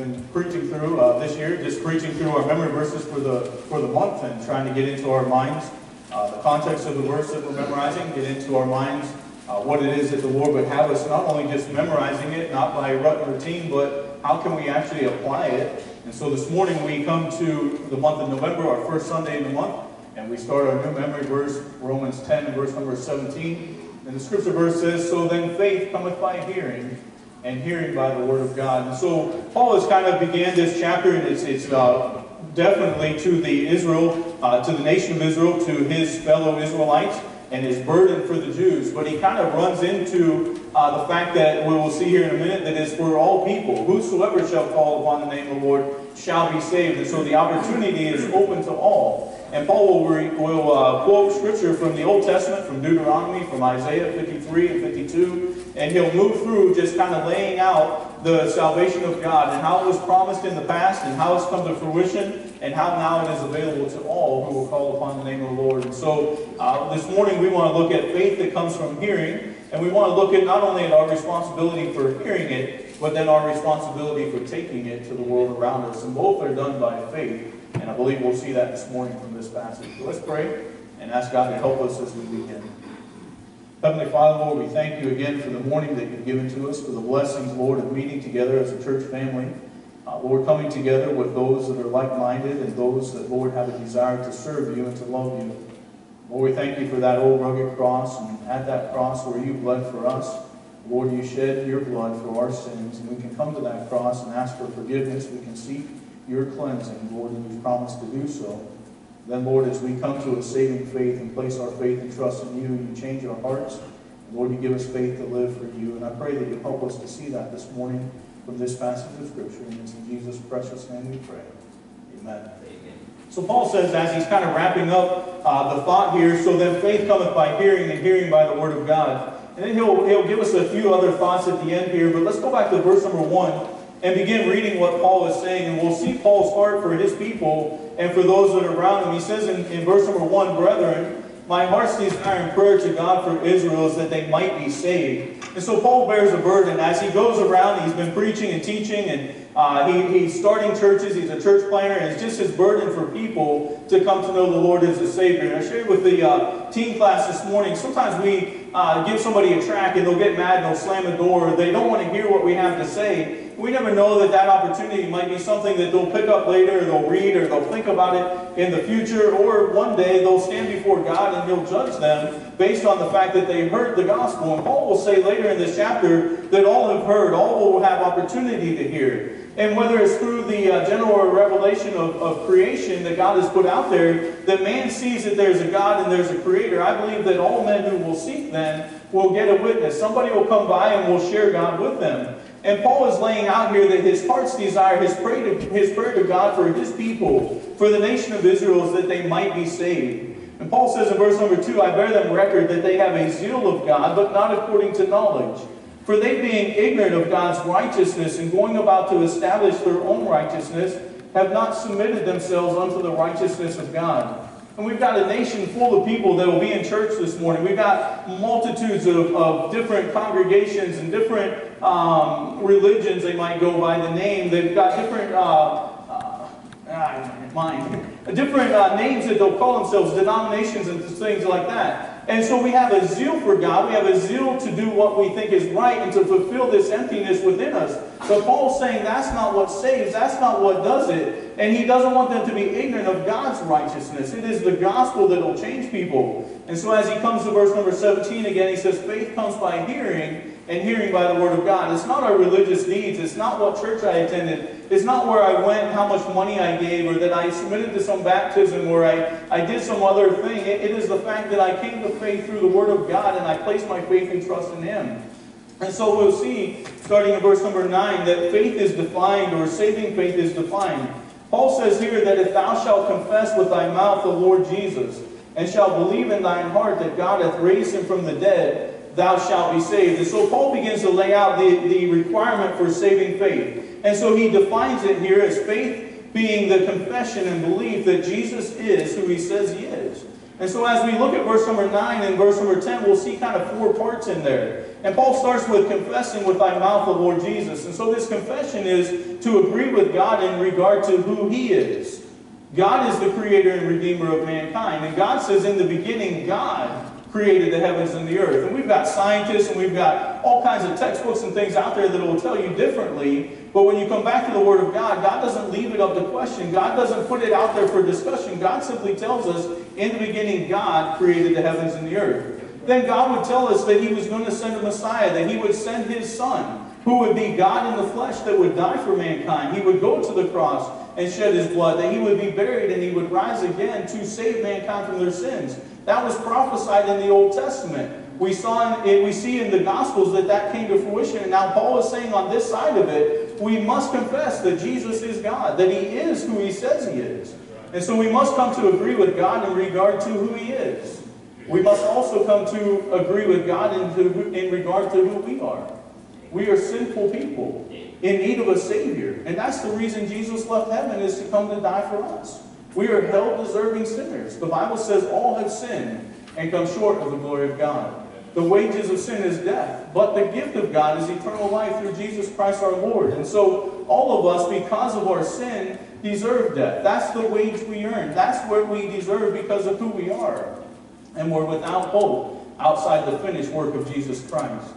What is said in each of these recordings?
been preaching through uh, this year, just preaching through our memory verses for the for the month and trying to get into our minds uh, the context of the verse that we're memorizing, get into our minds uh, what it is that the Lord would have us not only just memorizing it, not by rut and routine, but how can we actually apply it? And so this morning we come to the month of November, our first Sunday in the month, and we start our new memory verse, Romans 10, verse number 17. And the scripture verse says, So then faith cometh by hearing, and hearing by the word of God. And so Paul has kind of began this chapter, and it's, it's uh, definitely to the Israel, uh, to the nation of Israel, to his fellow Israelites, and his burden for the Jews. But he kind of runs into uh, the fact that we will see here in a minute that is for all people. Whosoever shall call upon the name of the Lord shall be saved. And so the opportunity is open to all. And Paul will, will uh, quote scripture from the Old Testament, from Deuteronomy, from Isaiah 53 and 52, and he'll move through just kind of laying out the salvation of God and how it was promised in the past and how it's come to fruition and how now it is available to all who will call upon the name of the Lord. And so uh, this morning we want to look at faith that comes from hearing, and we want to look at not only at our responsibility for hearing it, but then our responsibility for taking it to the world around us. And both are done by faith. And I believe we'll see that this morning from this passage. So let's pray and ask God to help us as we begin. Heavenly Father, Lord, we thank you again for the morning that you've given to us, for the blessings, Lord, of meeting together as a church family. Uh, Lord, coming together with those that are like-minded and those that, Lord, have a desire to serve you and to love you. Lord, we thank you for that old rugged cross, and at that cross where you bled for us, Lord, you shed your blood for our sins, and we can come to that cross and ask for forgiveness. We can seek your cleansing, Lord, and you've promised to do so. Then, Lord, as we come to a saving faith and place our faith and trust in you, you change our hearts. Lord, you give us faith to live for you. And I pray that you help us to see that this morning from this passage of Scripture. And it's in Jesus' precious name we pray. Amen. Amen. So Paul says, as he's kind of wrapping up uh, the thought here, so then faith cometh by hearing, and hearing by the word of God. And then he'll, he'll give us a few other thoughts at the end here, but let's go back to verse number one and begin reading what Paul is saying, and we'll see Paul's heart for his people and for those that are around him. He says in, in verse number one, Brethren, my heart's desire and prayer to God for Israel is that they might be saved. And so Paul bears a burden as he goes around. He's been preaching and teaching, and uh, he, he's starting churches. He's a church planner, and it's just his burden for people to come to know the Lord as a Savior. And I shared with the uh, teen class this morning. Sometimes we uh, give somebody a track, and they'll get mad, and they'll slam the door. They don't want to hear what we have to say we never know that that opportunity might be something that they'll pick up later, or they'll read, or they'll think about it in the future, or one day they'll stand before God and He'll judge them based on the fact that they heard the gospel. And Paul will say later in this chapter that all have heard, all will have opportunity to hear. And whether it's through the uh, general revelation of, of creation that God has put out there, that man sees that there's a God and there's a creator, I believe that all men who will seek then will get a witness. Somebody will come by and will share God with them. And Paul is laying out here that his heart's desire, his prayer, to, his prayer to God for his people, for the nation of Israel, is that they might be saved. And Paul says in verse number 2, I bear them record that they have a zeal of God, but not according to knowledge. For they being ignorant of God's righteousness and going about to establish their own righteousness, have not submitted themselves unto the righteousness of God. And we've got a nation full of people that will be in church this morning. We've got multitudes of, of different congregations and different um, religions, they might go by the name. They've got different, uh, uh, ah, different uh, names that they'll call themselves, denominations and things like that. And so we have a zeal for God. We have a zeal to do what we think is right and to fulfill this emptiness within us. But Paul's saying that's not what saves. That's not what does it. And he doesn't want them to be ignorant of God's righteousness. It is the gospel that will change people. And so as he comes to verse number 17 again, he says, faith comes by hearing and hearing by the word of God. It's not our religious needs. It's not what church I attended. It's not where I went, how much money I gave, or that I submitted to some baptism, or I, I did some other thing. It, it is the fact that I came to faith through the word of God, and I placed my faith and trust in Him. And so we'll see, starting in verse number 9, that faith is defined, or saving faith is defined. Paul says here that if thou shalt confess with thy mouth the Lord Jesus, and shalt believe in thine heart that God hath raised him from the dead, thou shalt be saved. And so Paul begins to lay out the, the requirement for saving faith. And so he defines it here as faith being the confession and belief that Jesus is who he says he is. And so as we look at verse number 9 and verse number 10, we'll see kind of four parts in there. And Paul starts with confessing with thy mouth the Lord Jesus. And so this confession is to agree with God in regard to who he is. God is the creator and redeemer of mankind. And God says in the beginning, God created the heavens and the earth. And we've got scientists and we've got all kinds of textbooks and things out there that will tell you differently. But when you come back to the Word of God, God doesn't leave it up to question. God doesn't put it out there for discussion. God simply tells us, in the beginning, God created the heavens and the earth. Then God would tell us that He was going to send a Messiah, that He would send His Son, who would be God in the flesh that would die for mankind. He would go to the cross and shed His blood, that He would be buried and He would rise again to save mankind from their sins. That was prophesied in the Old Testament. We saw in, we see in the Gospels that that came to fruition. And now Paul is saying on this side of it, we must confess that Jesus is God, that He is who He says He is. And so we must come to agree with God in regard to who He is. We must also come to agree with God in, to, in regard to who we are. We are sinful people in need of a Savior. And that's the reason Jesus left heaven is to come to die for us. We are hell deserving sinners. The Bible says all have sinned and come short of the glory of God. The wages of sin is death, but the gift of God is eternal life through Jesus Christ our Lord. And so all of us, because of our sin, deserve death. That's the wage we earn. That's what we deserve because of who we are. And we're without hope outside the finished work of Jesus Christ.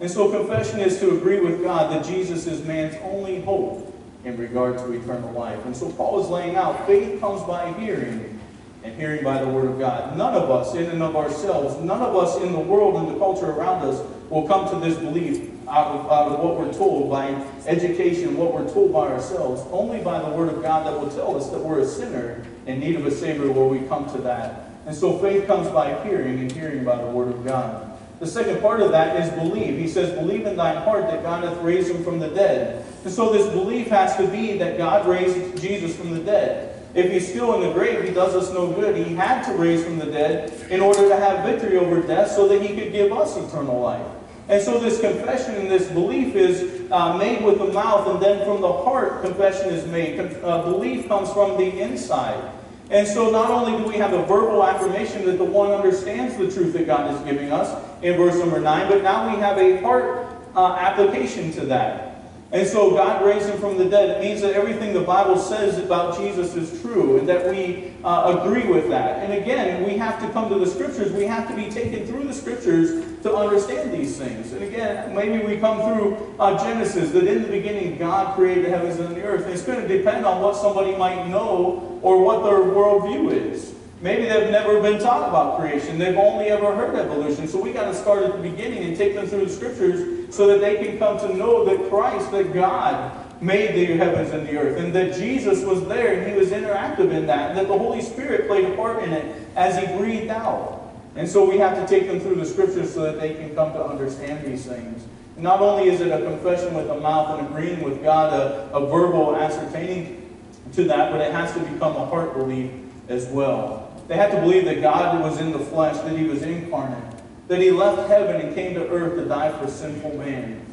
And so confession is to agree with God that Jesus is man's only hope in regard to eternal life. And so Paul is laying out faith comes by hearing, and hearing by the Word of God. None of us, in and of ourselves, none of us in the world and the culture around us will come to this belief out of, out of what we're told by education, what we're told by ourselves. Only by the Word of God that will tell us that we're a sinner in need of a Savior will we come to that. And so faith comes by hearing, and hearing by the Word of God. The second part of that is believe. He says, Believe in thine heart that God hath raised him from the dead. And so this belief has to be that God raised Jesus from the dead. If he's still in the grave, he does us no good. He had to raise from the dead in order to have victory over death so that he could give us eternal life. And so this confession and this belief is uh, made with the mouth, and then from the heart, confession is made. Uh, belief comes from the inside. And so not only do we have a verbal affirmation that the one understands the truth that God is giving us in verse number 9, but now we have a heart uh, application to that. And so God raised him from the dead. It means that everything the Bible says about Jesus is true and that we uh, agree with that. And again, we have to come to the scriptures. We have to be taken through the scriptures to understand these things. And again, maybe we come through uh, Genesis, that in the beginning God created the heavens and the earth. And it's going to depend on what somebody might know or what their worldview is. Maybe they've never been taught about creation. They've only ever heard evolution. So we got to start at the beginning and take them through the scriptures so that they can come to know that Christ, that God, made the heavens and the earth, and that Jesus was there and he was interactive in that, and that the Holy Spirit played a part in it as he breathed out. And so we have to take them through the scriptures so that they can come to understand these things. Not only is it a confession with the mouth and agreeing with God, a, a verbal ascertaining to that, but it has to become a heart belief as well. They had to believe that God was in the flesh, that he was incarnate, that he left heaven and came to earth to die for sinful man,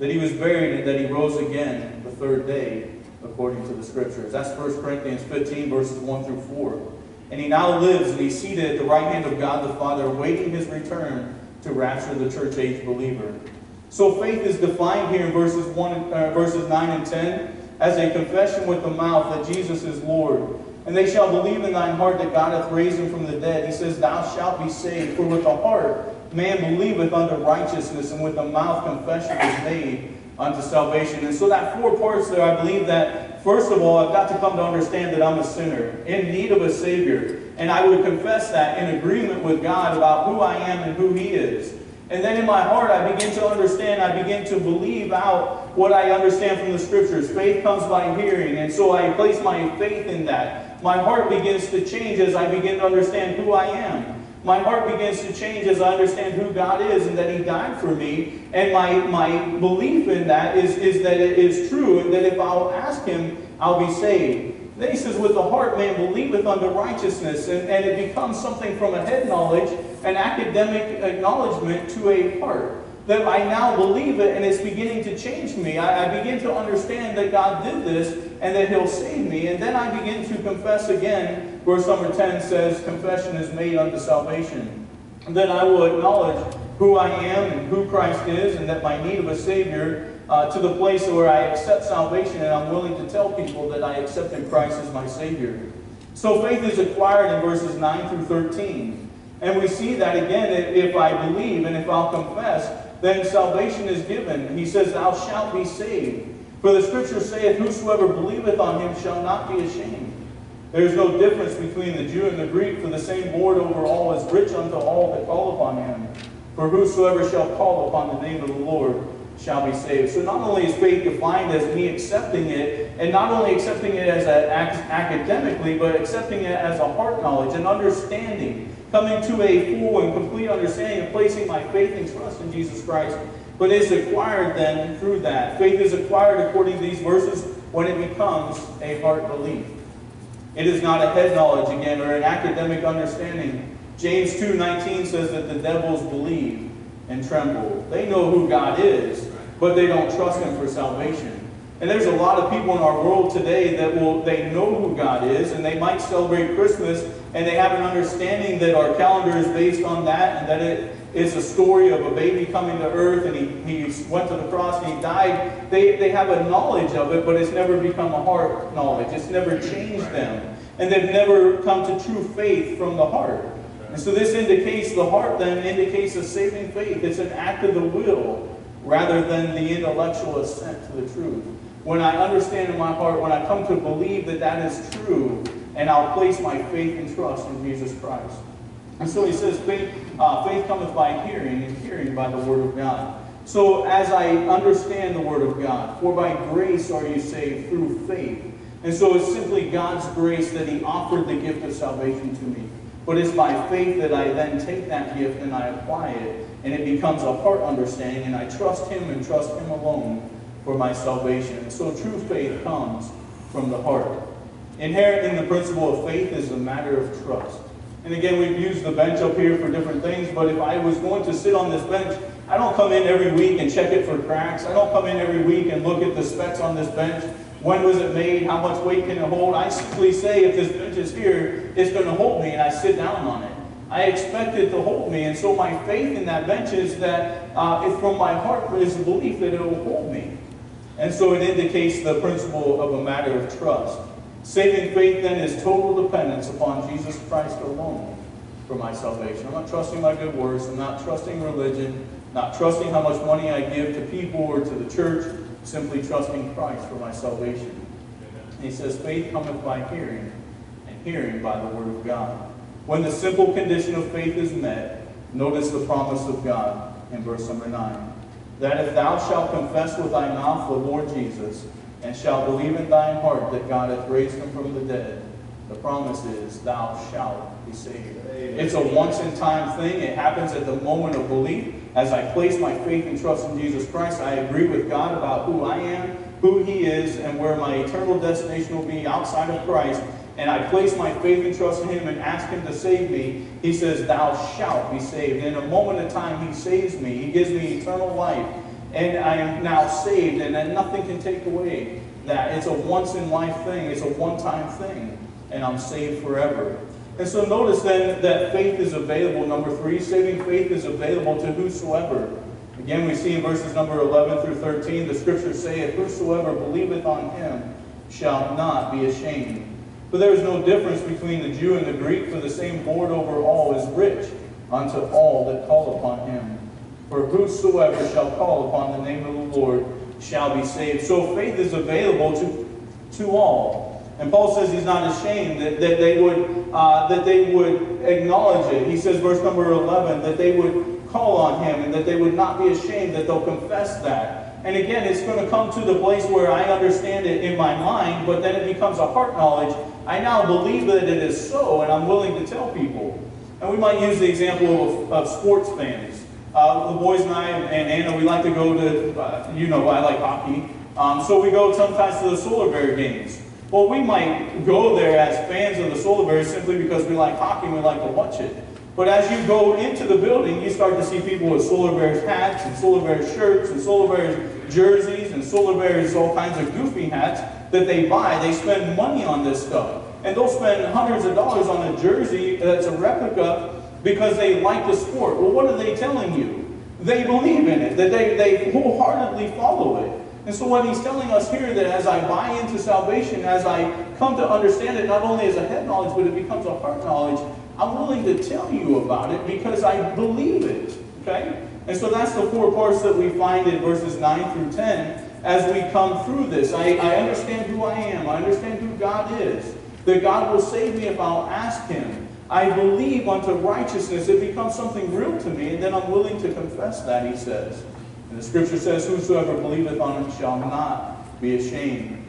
that he was buried and that he rose again the third day, according to the scriptures. That's 1 Corinthians 15, verses 1 through 4. And he now lives and he's seated at the right hand of God the Father, waiting his return to rapture the church age believer. So faith is defined here in verses, 1, uh, verses 9 and 10 as a confession with the mouth that Jesus is Lord and they shall believe in thine heart that God hath raised him from the dead. He says, Thou shalt be saved. For with the heart man believeth unto righteousness, and with the mouth confession is made unto salvation. And so that four parts there, I believe that, first of all, I've got to come to understand that I'm a sinner, in need of a Savior. And I would confess that in agreement with God about who I am and who He is. And then in my heart, I begin to understand, I begin to believe out what I understand from the Scriptures. Faith comes by hearing, and so I place my faith in that my heart begins to change as I begin to understand who I am. My heart begins to change as I understand who God is and that He died for me. And my, my belief in that is, is that it is true and that if I'll ask Him, I'll be saved. Then he says, with the heart man believeth unto righteousness, and, and it becomes something from a head knowledge, an academic acknowledgement to a heart that I now believe it and it's beginning to change me. I, I, begin to understand that God did this and that He'll save me. And then I begin to confess again verse number 10 says, Confession is made unto salvation. And then I will acknowledge who I am and who Christ is, and that my need of a Savior uh, to the place where I accept salvation and I'm willing to tell people that I accepted Christ as my Savior. So faith is acquired in verses 9 through 13. And we see that again, if I believe and if I'll confess, then salvation is given. He says, Thou shalt be saved. For the scripture saith, Whosoever believeth on him shall not be ashamed. There is no difference between the Jew and the Greek, for the same Lord over all is rich unto all that call upon him. For whosoever shall call upon the name of the Lord shall be saved. So not only is faith defined as me accepting it, and not only accepting it as a, academically, but accepting it as a heart knowledge and understanding, coming to a full and complete understanding and placing my faith and trust in Jesus Christ. But is acquired then through that. Faith is acquired according to these verses when it becomes a heart belief. It is not a head knowledge again or an academic understanding. James 2.19 says that the devils believe and tremble. They know who God is, but they don't trust him for salvation. And there's a lot of people in our world today that will they know who God is and they might celebrate Christmas and they have an understanding that our calendar is based on that and that it is a story of a baby coming to earth and he, he went to the cross and he died. They, they have a knowledge of it, but it's never become a heart knowledge. It's never changed them. And they've never come to true faith from the heart. And so this indicates the heart then indicates a saving faith. It's an act of the will rather than the intellectual assent to the truth. When I understand in my heart, when I come to believe that that is true, and I'll place my faith and trust in Jesus Christ. And so he says, faith, uh, faith cometh by hearing, and hearing by the word of God. So as I understand the word of God, for by grace are you saved through faith. And so it's simply God's grace that he offered the gift of salvation to me. But it's by faith that I then take that gift and I apply it, and it becomes a heart understanding, and I trust him and trust him alone for my salvation. And so true faith comes from the heart. Inherent in the principle of faith is a matter of trust. And again, we've used the bench up here for different things, but if I was going to sit on this bench, I don't come in every week and check it for cracks. I don't come in every week and look at the specs on this bench. When was it made? How much weight can it hold? I simply say, if this bench is here, it's going to hold me, and I sit down on it. I expect it to hold me, and so my faith in that bench is that uh, if from my heart is the belief that it will hold me. And so it indicates the principle of a matter of trust. Saving faith then is total dependence upon Jesus Christ alone for my salvation. I'm not trusting my good works. I'm not trusting religion. Not trusting how much money I give to people or to the church. Simply trusting Christ for my salvation. And he says, faith cometh by hearing, and hearing by the word of God. When the simple condition of faith is met, notice the promise of God in verse number 9. That if thou shalt confess with thy mouth the Lord Jesus, and shalt believe in thine heart that God hath raised him from the dead, the promise is, thou shalt be saved. Amen. It's a once-in-time thing. It happens at the moment of belief. As I place my faith and trust in Jesus Christ, I agree with God about who I am, who he is, and where my eternal destination will be outside of Christ. And I place my faith and trust in him and ask him to save me. He says, thou shalt be saved. And in a moment of time, he saves me. He gives me eternal life and I am now saved, and then nothing can take away that. It's a once in life thing, it's a one time thing, and I'm saved forever. And so notice then that faith is available. Number three, saving faith is available to whosoever. Again, we see in verses number 11 through 13, the scriptures say, Whosoever believeth on him shall not be ashamed. For there is no difference between the Jew and the Greek, for the same Lord over all is rich unto all that call upon him. For whosoever shall call upon the name of the Lord shall be saved. So faith is available to, to all. And Paul says he's not ashamed that, that they would uh, that they would acknowledge it. He says, verse number 11, that they would call on him and that they would not be ashamed, that they'll confess that. And again, it's going to come to the place where I understand it in my mind, but then it becomes a heart knowledge. I now believe that it is so, and I'm willing to tell people. And we might use the example of, of sports fans. Uh, the boys and I and Anna, we like to go to, uh, you know, I like hockey. Um, so we go sometimes to the Solar Bear games. Well, we might go there as fans of the Solar Bears simply because we like hockey and we like to watch it. But as you go into the building, you start to see people with Solar Bears hats and Solar Bears shirts and Solar Bears jerseys and Solar Bears all kinds of goofy hats that they buy. They spend money on this stuff. and they'll spend hundreds of dollars on a jersey that's a replica because they like the sport. Well, what are they telling you? They believe in it, that they, they wholeheartedly follow it. And so what he's telling us here that as I buy into salvation, as I come to understand it not only as a head knowledge, but it becomes a heart knowledge, I'm willing to tell you about it because I believe it. Okay? And so that's the four parts that we find in verses 9 through 10 as we come through this. I, I understand who I am. I understand who God is. That God will save me if I'll ask Him. I believe unto righteousness. It becomes something real to me, and then I'm willing to confess that, he says. And the scripture says, Whosoever believeth on him shall not be ashamed.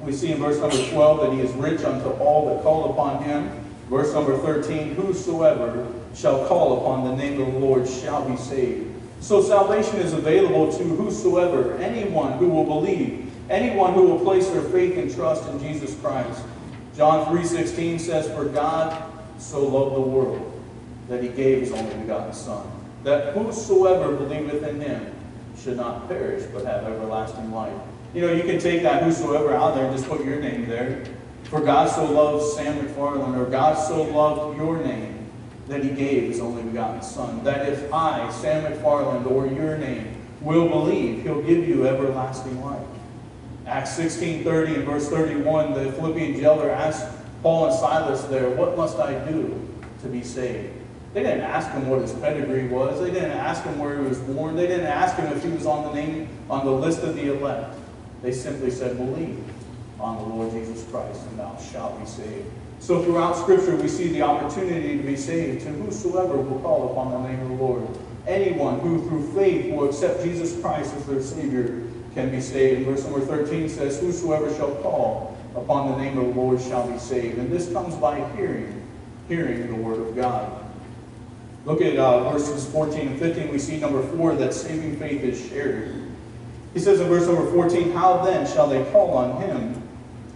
We see in verse number 12 that he is rich unto all that call upon him. Verse number 13, Whosoever shall call upon the name of the Lord shall be saved. So salvation is available to whosoever, anyone who will believe, anyone who will place their faith and trust in Jesus Christ. John 3.16 says, For God so loved the world that he gave his only begotten Son, that whosoever believeth in him should not perish, but have everlasting life. You know, you can take that whosoever out there and just put your name there. For God so loved Sam McFarland, or God so loved your name, that he gave his only begotten Son. That if I, Sam McFarland, or your name, will believe, he'll give you everlasting life. Acts 16.30 and verse 31, the Philippian jailer asked Paul and Silas there, what must I do to be saved? They didn't ask him what his pedigree was. They didn't ask him where he was born. They didn't ask him if he was on the name on the list of the elect. They simply said, believe on the Lord Jesus Christ, and thou shalt be saved. So throughout Scripture, we see the opportunity to be saved to whosoever will call upon the name of the Lord. Anyone who through faith will accept Jesus Christ as their Savior can be saved. verse number 13 says, Whosoever shall call upon the name of the Lord shall be saved. And this comes by hearing, hearing the word of God. Look at uh, verses 14 and 15. We see number 4 that saving faith is shared. He says in verse number 14, How then shall they call on him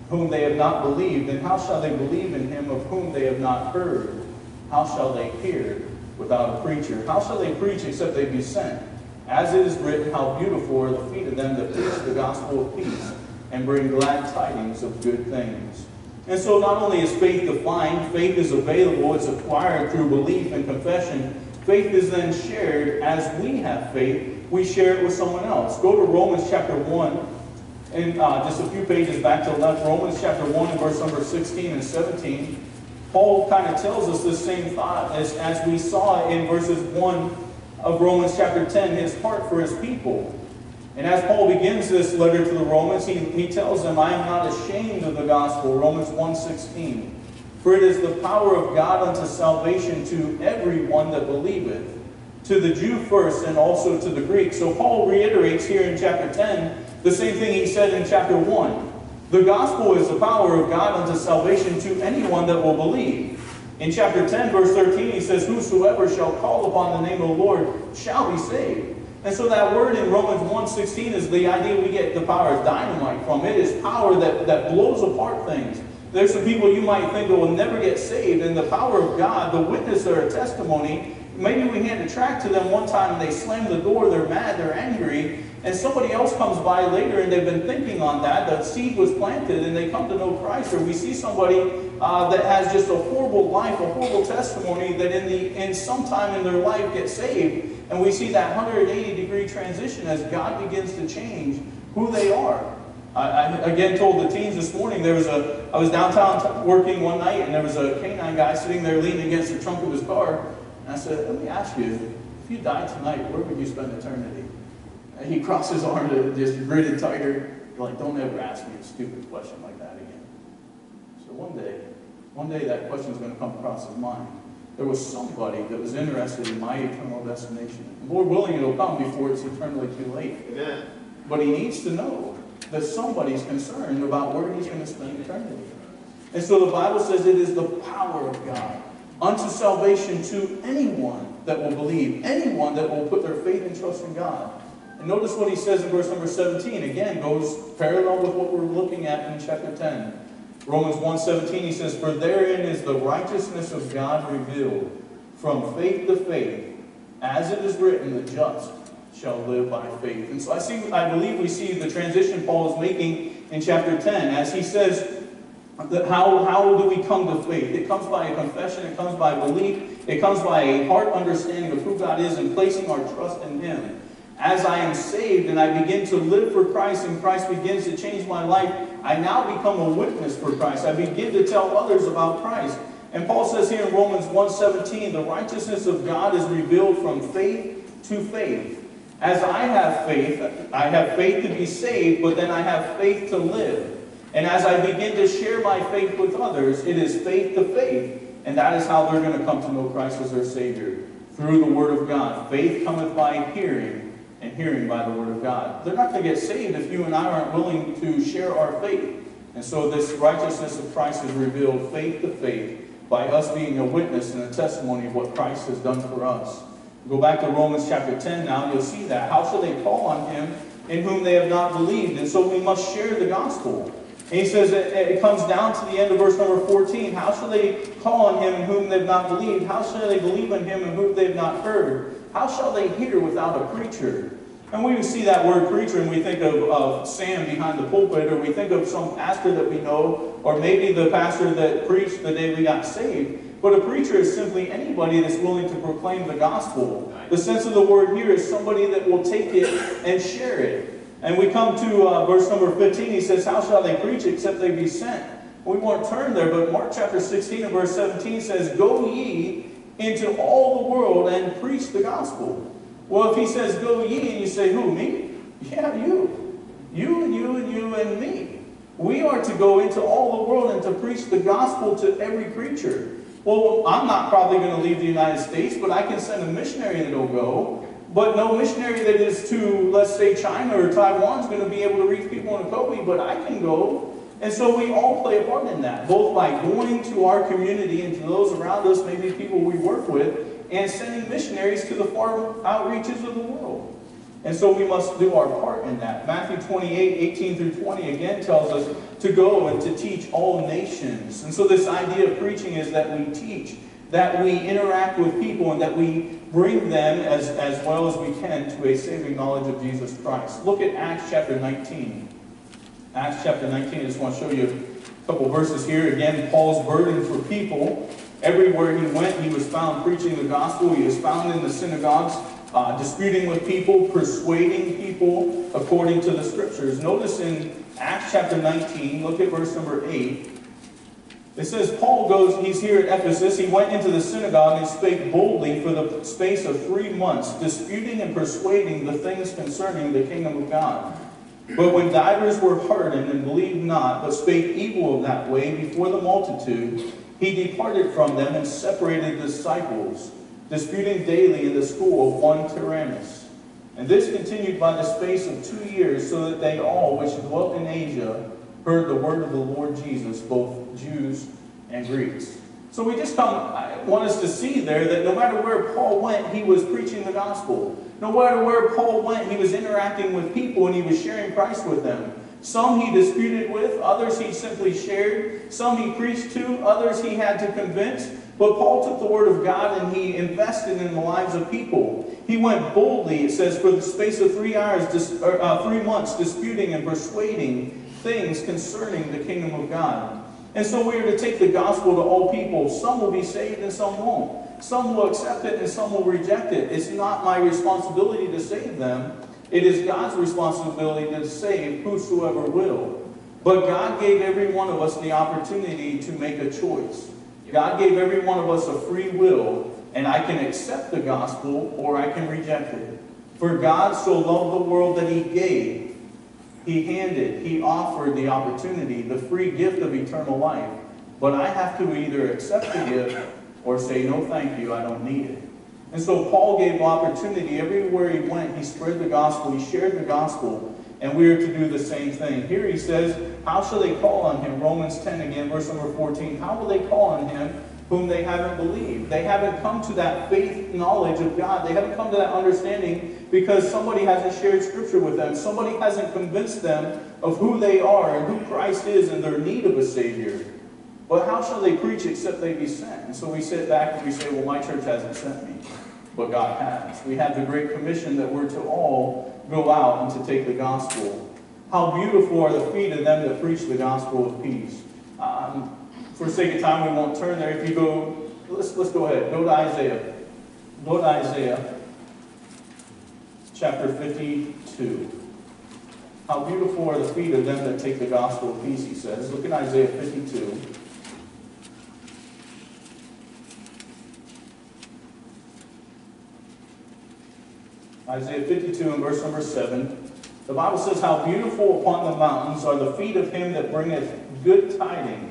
whom they have not believed? And how shall they believe in him of whom they have not heard? How shall they hear without a preacher? How shall they preach except they be sent? As it is written, How beautiful are the feet of them that preach the gospel of peace and bring glad tidings of good things. And so not only is faith defined, faith is available, it's acquired through belief and confession. Faith is then shared as we have faith. We share it with someone else. Go to Romans chapter 1, and uh, just a few pages back to the left, Romans chapter 1 and verse number 16 and 17. Paul kind of tells us the same thought as, as we saw in verses 1 of Romans chapter 10, his heart for his people. And as Paul begins this letter to the Romans, he, he tells them, I am not ashamed of the gospel, Romans 1.16. For it is the power of God unto salvation to everyone that believeth, to the Jew first and also to the Greek. So Paul reiterates here in chapter 10 the same thing he said in chapter 1. The gospel is the power of God unto salvation to anyone that will believe. In chapter 10, verse 13, he says, Whosoever shall call upon the name of the Lord shall be saved. And so that word in Romans 1.16 is the idea we get the power of dynamite from. It is power that, that blows apart things. There's some people you might think that will never get saved, and the power of God, the witness or a testimony, maybe we hand a tract to them one time and they slam the door, they're mad, they're angry, and somebody else comes by later and they've been thinking on that, the seed was planted and they come to know Christ, or we see somebody uh, that has just a horrible life, a horrible testimony that in the in some time in their life gets saved, and we see that 180 degree transition as God begins to change who they are. I, I again told the teens this morning, there was a, I was downtown working one night and there was a canine guy sitting there leaning against the trunk of his car. And I said, let me ask you, if you died tonight, where would you spend eternity? And he crossed his arms and just gritted tighter. Like, don't ever ask me a stupid question like that again. So one day, one day that question is going to come across his mind there was somebody that was interested in my eternal destination. Lord willing, it'll come before it's eternally too late. Amen. But he needs to know that somebody's concerned about where he's going to spend eternity. And so the Bible says it is the power of God unto salvation to anyone that will believe, anyone that will put their faith and trust in God. And notice what he says in verse number 17. Again, goes parallel with what we're looking at in chapter 10. Romans 1.17, he says, For therein is the righteousness of God revealed, from faith to faith, as it is written, the just shall live by faith. And so I see, I believe we see the transition Paul is making in chapter 10, as he says, that how, how do we come to faith? It comes by a confession, it comes by belief, it comes by a heart understanding of who God is and placing our trust in Him. As I am saved and I begin to live for Christ and Christ begins to change my life, I now become a witness for Christ. I begin to tell others about Christ. And Paul says here in Romans 1.17, the righteousness of God is revealed from faith to faith. As I have faith, I have faith to be saved, but then I have faith to live. And as I begin to share my faith with others, it is faith to faith. And that is how they're going to come to know Christ as their Savior, through the Word of God. Faith cometh by hearing, and hearing by the Word of God. They're not going to get saved if you and I aren't willing to share our faith. And so this righteousness of Christ is revealed faith to faith by us being a witness and a testimony of what Christ has done for us. Go back to Romans chapter 10 now, and you'll see that. How shall they call on him in whom they have not believed? And so we must share the gospel. And he says it, it comes down to the end of verse number 14. How shall they call on him in whom they've not believed? How shall they believe in him in whom they've not heard? How shall they hear without a preacher? And we see that word preacher and we think of, of Sam behind the pulpit, or we think of some pastor that we know, or maybe the pastor that preached the day we got saved. But a preacher is simply anybody that's willing to proclaim the gospel. The sense of the word here is somebody that will take it and share it. And we come to uh, verse number 15. He says, How shall they preach except they be sent? We won't turn there, but Mark chapter 16 and verse 17 says, Go ye into all the world and preach the gospel. Well, if he says, Go ye, and you say, Who, me? Yeah, you. You and you and you and me. We are to go into all the world and to preach the gospel to every creature. Well, I'm not probably going to leave the United States, but I can send a missionary that'll go. But no missionary that is to, let's say, China or Taiwan is going to be able to reach people in Ocoee, but I can go. And so we all play a part in that, both by going to our community and to those around us, maybe people we work with, and sending missionaries to the far outreaches of the world. And so we must do our part in that. Matthew 28, 18 through 20 again tells us to go and to teach all nations. And so this idea of preaching is that we teach, that we interact with people, and that we bring them as, as well as we can to a saving knowledge of Jesus Christ. Look at Acts chapter 19. Acts chapter 19, I just want to show you a couple verses here. Again, Paul's burden for people. Everywhere he went, he was found preaching the gospel. He was found in the synagogues, uh, disputing with people, persuading people according to the scriptures. Notice in Acts chapter 19, look at verse number 8. It says, Paul goes, he's here at Ephesus. He went into the synagogue and spake boldly for the space of three months, disputing and persuading the things concerning the kingdom of God. But when divers were hardened and believed not, but spake evil of that way before the multitude, he departed from them and separated the disciples, disputing daily in the school of one Tyrannus. And this continued by the space of two years, so that they all which dwelt in Asia heard the word of the Lord Jesus, both Jews and Greeks. So we just come, I want us to see there that no matter where Paul went, he was preaching the gospel. No matter where Paul went, he was interacting with people and he was sharing Christ with them. Some he disputed with, others he simply shared, some he preached to, others he had to convince. But Paul took the word of God and he invested in the lives of people. He went boldly, it says, for the space of three hours, uh, three months, disputing and persuading things concerning the kingdom of God. And so we are to take the gospel to all people. Some will be saved and some won't. Some will accept it and some will reject it. It's not my responsibility to save them. It is God's responsibility to save whosoever will. But God gave every one of us the opportunity to make a choice. God gave every one of us a free will, and I can accept the gospel or I can reject it. For God so loved the world that he gave, he handed, he offered the opportunity, the free gift of eternal life. But I have to either accept the gift or say, no thank you, I don't need it. And so Paul gave opportunity everywhere he went. He spread the gospel. He shared the gospel. And we are to do the same thing. Here he says, How shall they call on him? Romans 10 again, verse number 14. How will they call on him whom they haven't believed? They haven't come to that faith knowledge of God. They haven't come to that understanding because somebody hasn't shared scripture with them. Somebody hasn't convinced them of who they are and who Christ is and their need of a Savior. But how shall they preach except they be sent? And so we sit back and we say, well, my church hasn't sent me. But God has. We have the Great Commission that we're to all go out and to take the gospel. How beautiful are the feet of them that preach the gospel of peace. Um, for sake of time, we won't turn there. If you go, let's, let's go ahead. Go to Isaiah. Go to Isaiah chapter 52. How beautiful are the feet of them that take the gospel of peace, he says. Look at Isaiah 52. Isaiah 52 and verse number 7. The Bible says, How beautiful upon the mountains are the feet of him that bringeth good tidings,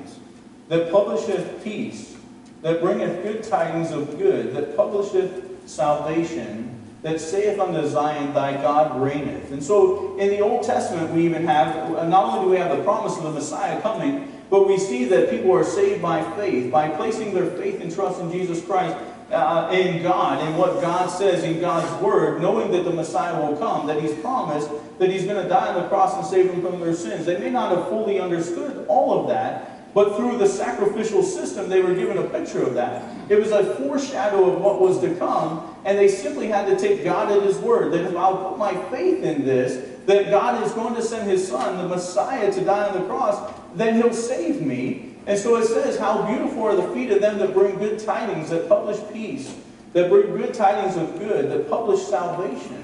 that publisheth peace, that bringeth good tidings of good, that publisheth salvation, that saith unto Zion, Thy God reigneth. And so in the Old Testament, we even have, not only do we have the promise of the Messiah coming, but we see that people are saved by faith, by placing their faith and trust in Jesus Christ uh, in God, in what God says in God's Word, knowing that the Messiah will come, that He's promised that He's going to die on the cross and save them from their sins. They may not have fully understood all of that, but through the sacrificial system, they were given a picture of that. It was a foreshadow of what was to come, and they simply had to take God at His Word. That if I'll put my faith in this, that God is going to send His Son, the Messiah, to die on the cross, then He'll save me. And so it says, How beautiful are the feet of them that bring good tidings, that publish peace, that bring good tidings of good, that publish salvation.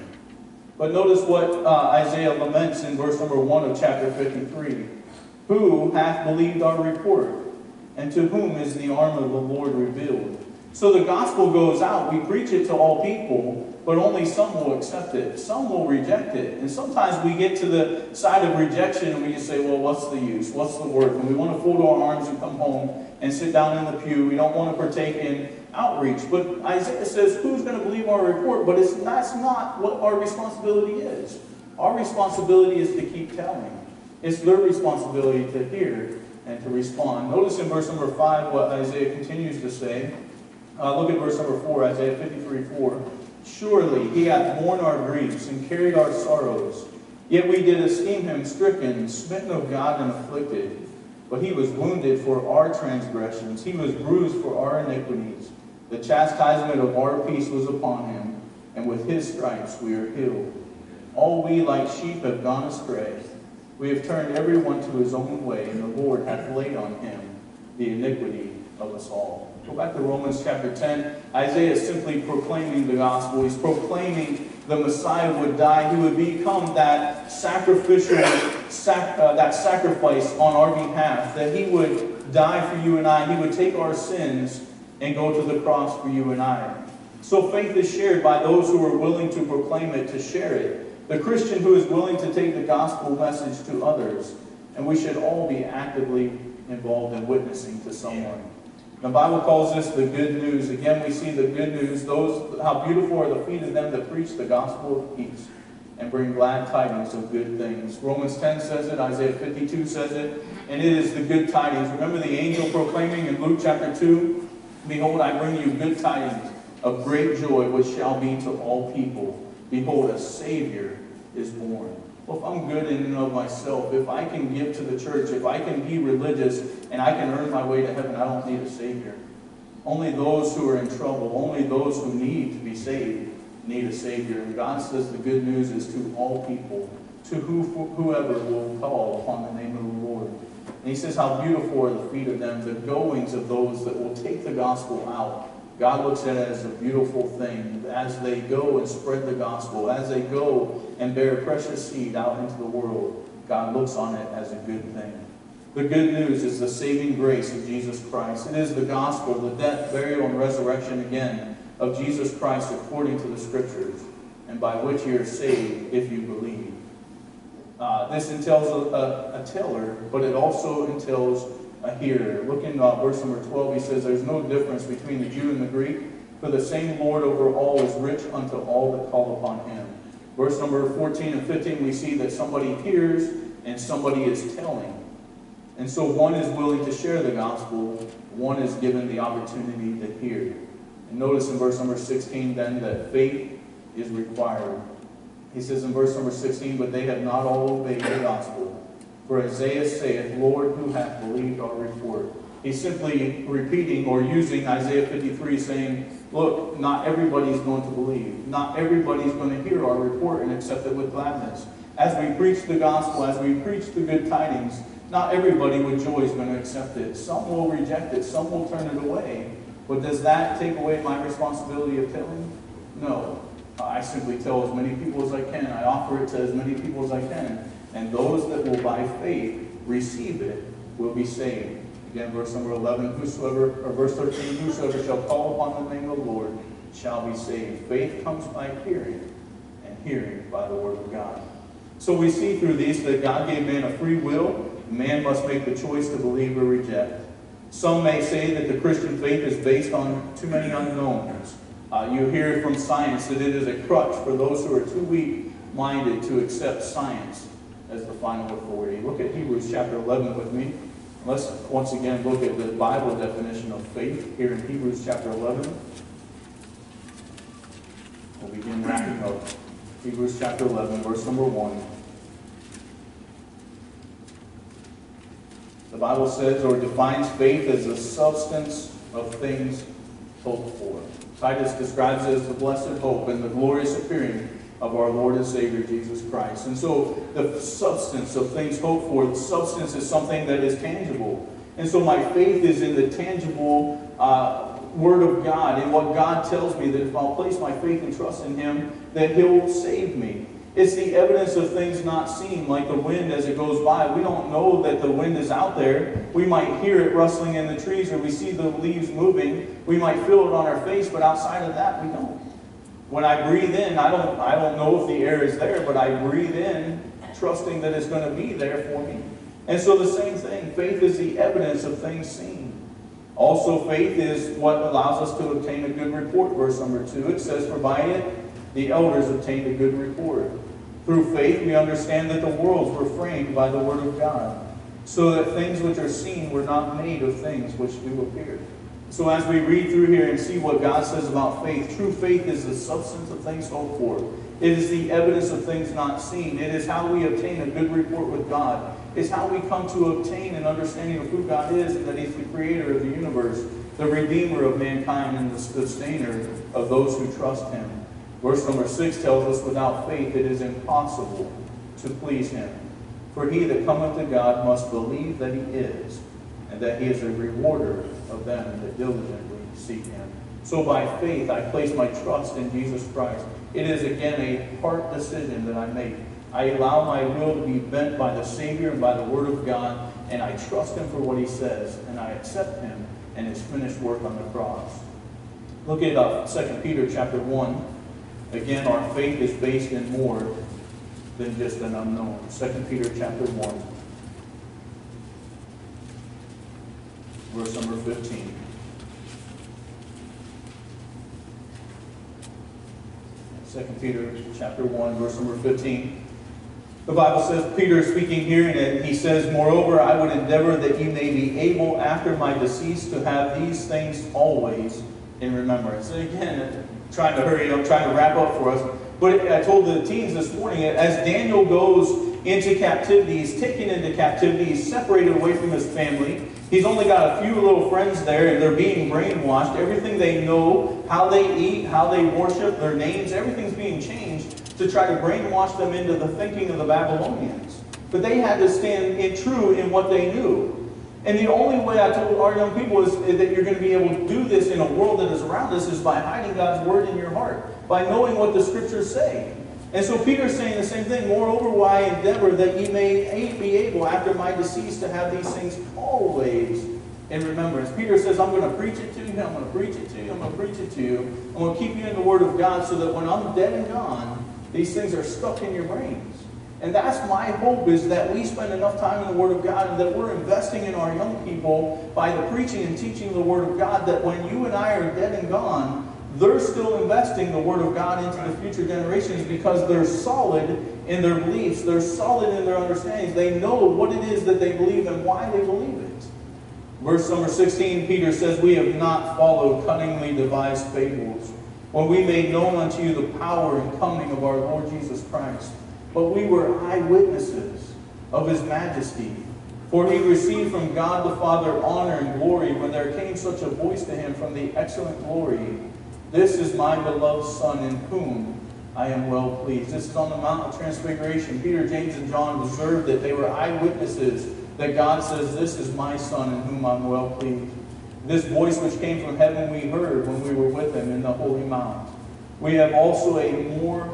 But notice what uh, Isaiah laments in verse number 1 of chapter 53. Who hath believed our report? And to whom is the arm of the Lord revealed? So the gospel goes out, we preach it to all people, but only some will accept it. Some will reject it. And sometimes we get to the side of rejection and we just say, well, what's the use? What's the worth? And we want to fold our arms and come home and sit down in the pew. We don't want to partake in outreach. But Isaiah says, who's going to believe our report? But it's, that's not what our responsibility is. Our responsibility is to keep telling. It's their responsibility to hear and to respond. Notice in verse number 5 what Isaiah continues to say. Uh, look at verse number 4, Isaiah 53 4. Surely he hath borne our griefs and carried our sorrows. Yet we did esteem him stricken, smitten of God, and afflicted. But he was wounded for our transgressions, he was bruised for our iniquities. The chastisement of our peace was upon him, and with his stripes we are healed. All we like sheep have gone astray. We have turned every one to his own way, and the Lord hath laid on him the iniquity of us all. Go back to Romans chapter 10. Isaiah is simply proclaiming the gospel. He's proclaiming the Messiah would die. He would become that sacrificial, sac, uh, that sacrifice on our behalf. That he would die for you and I. He would take our sins and go to the cross for you and I. So faith is shared by those who are willing to proclaim it, to share it. The Christian who is willing to take the gospel message to others. And we should all be actively involved in witnessing to someone. The Bible calls this the good news. Again, we see the good news. Those, how beautiful are the feet of them that preach the gospel of peace and bring glad tidings of good things. Romans 10 says it, Isaiah 52 says it, and it is the good tidings. Remember the angel proclaiming in Luke chapter 2, Behold, I bring you good tidings of great joy, which shall be to all people. Behold, a Savior is born. Well, if I'm good in and of myself, if I can give to the church, if I can be religious and I can earn my way to heaven, I don't need a Savior. Only those who are in trouble, only those who need to be saved, need a Savior. And God says the good news is to all people, to who, whoever will call upon the name of the Lord. And He says, How beautiful are the feet of them, the goings of those that will take the gospel out God looks at it as a beautiful thing. As they go and spread the gospel, as they go and bear precious seed out into the world, God looks on it as a good thing. The good news is the saving grace of Jesus Christ. It is the gospel, the death, burial, and resurrection again of Jesus Christ according to the Scriptures, and by which you are saved if you believe. Uh, this entails a, a, a teller, but it also entails here. Look in uh, verse number 12. He says, There's no difference between the Jew and the Greek, for the same Lord over all is rich unto all that call upon him. Verse number 14 and 15, we see that somebody hears and somebody is telling. And so one is willing to share the gospel, one is given the opportunity to hear. And notice in verse number 16 then that faith is required. He says in verse number 16, But they have not all obeyed the gospel. For Isaiah saith, Lord, who hath believed our report? He's simply repeating or using Isaiah 53, saying, Look, not everybody's going to believe. Not everybody's going to hear our report and accept it with gladness. As we preach the gospel, as we preach the good tidings, Not everybody with joy is going to accept it. Some will reject it, some will turn it away. But does that take away my responsibility of telling? No. I simply tell as many people as I can. I offer it to as many people as I can. And those that will by faith receive it will be saved. Again, verse number 11, whosoever, or verse 13, whosoever shall call upon the name of the Lord shall be saved. Faith comes by hearing, and hearing by the word of God. So we see through these that God gave man a free will. Man must make the choice to believe or reject. Some may say that the Christian faith is based on too many unknowns. Uh, you hear from science that it is a crutch for those who are too weak-minded to accept science as the final authority. Look at Hebrews chapter 11 with me. Let's once again look at the Bible definition of faith here in Hebrews chapter 11. We'll begin wrapping up. Hebrews chapter 11, verse number 1. The Bible says or defines faith as the substance of things hoped for. Titus describes it as the blessed hope and the glorious appearing of our Lord and Savior Jesus Christ. And so the substance of things hoped for, the substance is something that is tangible. And so my faith is in the tangible uh, Word of God, in what God tells me that if I'll place my faith and trust in Him, that He'll save me. It's the evidence of things not seen, like the wind as it goes by. We don't know that the wind is out there. We might hear it rustling in the trees or we see the leaves moving. We might feel it on our face, but outside of that, we don't. When I breathe in, I don't, I don't know if the air is there, but I breathe in trusting that it's going to be there for me. And so the same thing, faith is the evidence of things seen. Also, faith is what allows us to obtain a good report. Verse number two, it says, provided the elders obtained a good report. Through faith, we understand that the worlds were framed by the word of God, so that things which are seen were not made of things which do appear. So as we read through here and see what God says about faith, true faith is the substance of things hoped for. It is the evidence of things not seen. It is how we obtain a good report with God. It's how we come to obtain an understanding of who God is and that He's the creator of the universe, the redeemer of mankind, and the sustainer of those who trust Him. Verse number 6 tells us, without faith it is impossible to please Him. For he that cometh to God must believe that He is, and that He is a rewarder of them that diligently seek him. So by faith, I place my trust in Jesus Christ. It is again a heart decision that I make. I allow my will to be bent by the Savior and by the Word of God, and I trust Him for what He says, and I accept Him and His finished work on the cross. Look at uh, 2 Peter chapter 1. Again, our faith is based in more than just an unknown. 2 Peter chapter 1. Verse number 15. Second Peter chapter 1, verse number 15. The Bible says, Peter is speaking here, and he says, Moreover, I would endeavor that you may be able after my decease to have these things always in remembrance. And again, trying to hurry up, trying to wrap up for us. But I told the teens this morning, as Daniel goes into captivity, he's taken into captivity, he's separated away from his family. He's only got a few little friends there, and they're being brainwashed. Everything they know, how they eat, how they worship, their names, everything's being changed to try to brainwash them into the thinking of the Babylonians. But they had to stand in true in what they knew. And the only way I told our young people is that you're going to be able to do this in a world that is around us is by hiding God's word in your heart, by knowing what the scriptures say. And so Peter's saying the same thing. Moreover, why I endeavor that ye may be able after my decease to have these things always in remembrance. Peter says, I'm going to preach it to you, I'm going to preach it to you, I'm going to preach it to you. I'm going to keep you in the Word of God so that when I'm dead and gone, these things are stuck in your brains. And that's my hope is that we spend enough time in the Word of God and that we're investing in our young people by the preaching and teaching the Word of God that when you and I are dead and gone, they're still investing the Word of God into the future generations because they're solid in their beliefs. They're solid in their understandings. They know what it is that they believe and why they believe it. Verse number 16, Peter says, We have not followed cunningly devised fables, when we made known unto you the power and coming of our Lord Jesus Christ. But we were eyewitnesses of his majesty. For he received from God the Father honor and glory when there came such a voice to him from the excellent glory this is my beloved Son in whom I am well pleased. This is on the Mount of Transfiguration. Peter, James, and John observed that they were eyewitnesses that God says, This is my Son in whom I'm well pleased. This voice which came from heaven we heard when we were with him in the holy mount. We have also a more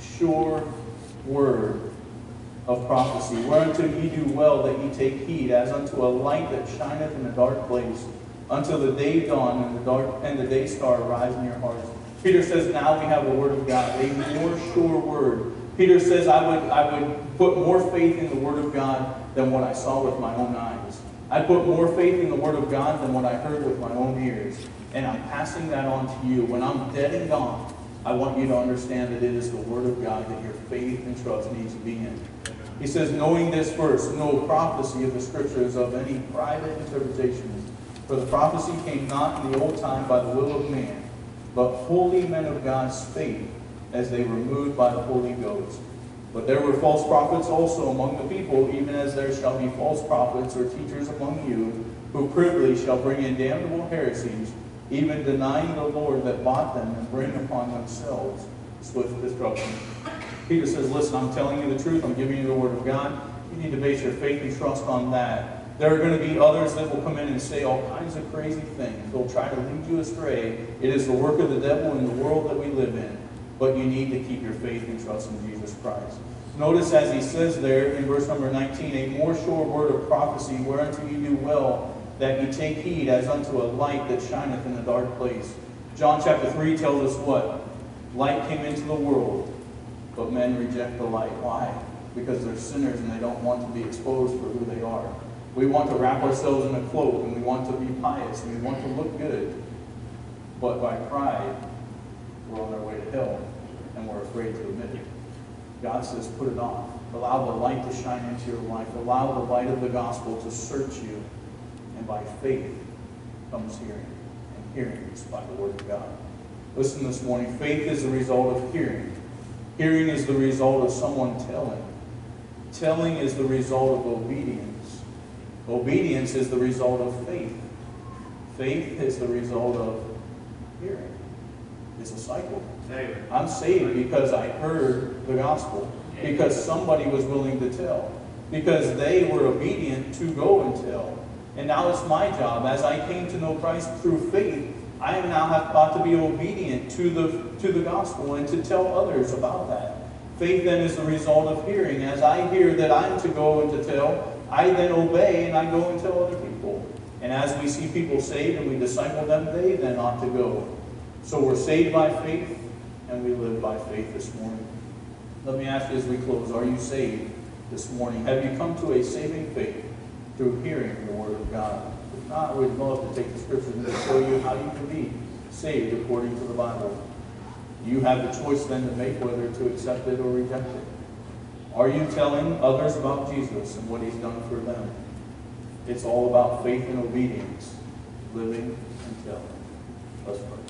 sure word of prophecy, whereunto ye do well that ye take heed, as unto a light that shineth in a dark place, until the day dawn and the dark and the day star arise in your hearts. Peter says, now we have the word of God, a more sure word. Peter says, I would, I would put more faith in the word of God than what I saw with my own eyes. I put more faith in the word of God than what I heard with my own ears. And I'm passing that on to you. When I'm dead and gone, I want you to understand that it is the word of God that your faith and trust needs to be in. He says, knowing this verse, no prophecy of the scriptures of any private interpretations. For the prophecy came not in the old time by the will of man, but holy men of God spake as they were moved by the Holy Ghost. But there were false prophets also among the people, even as there shall be false prophets or teachers among you, who privily shall bring in damnable heresies, even denying the Lord that bought them, and bring upon themselves swift destruction. Peter says, listen, I'm telling you the truth. I'm giving you the word of God. You need to base your faith and trust on that. There are going to be others that will come in and say all kinds of crazy things. They'll try to lead you astray. It is the work of the devil in the world that we live in. But you need to keep your faith and trust in Jesus Christ. Notice as he says there in verse number 19, a more sure word of prophecy, whereunto you do well that you take heed as unto a light that shineth in a dark place. John chapter 3 tells us what? Light came into the world, but men reject the light. Why? Because they're sinners and they don't want to be exposed for who they are. We want to wrap ourselves in a cloak and we want to be pious and we want to look good. But by pride, we're on our way to hell and we're afraid to admit it. God says, put it on. Allow the light to shine into your life. Allow the light of the gospel to search you. And by faith comes hearing. And hearing is by the word of God. Listen this morning. Faith is the result of hearing. Hearing is the result of someone telling. Telling is the result of obedience. Obedience is the result of faith. Faith is the result of hearing. It's a cycle. I'm saved because I heard the gospel. Because somebody was willing to tell. Because they were obedient to go and tell. And now it's my job. As I came to know Christ through faith, I now have got to be obedient to the, to the gospel and to tell others about that. Faith then is the result of hearing. As I hear that I'm to go and to tell, I then obey and I go and tell other people. And as we see people saved and we disciple them, they then ought to go. So we're saved by faith and we live by faith this morning. Let me ask you as we close, are you saved this morning? Have you come to a saving faith through hearing the Word of God? If not, we'd love to take the scriptures and show you how you can be saved according to the Bible. You have the choice then to make whether to accept it or reject it. Are you telling others about Jesus and what He's done for them? It's all about faith and obedience, living and telling. Let's pray.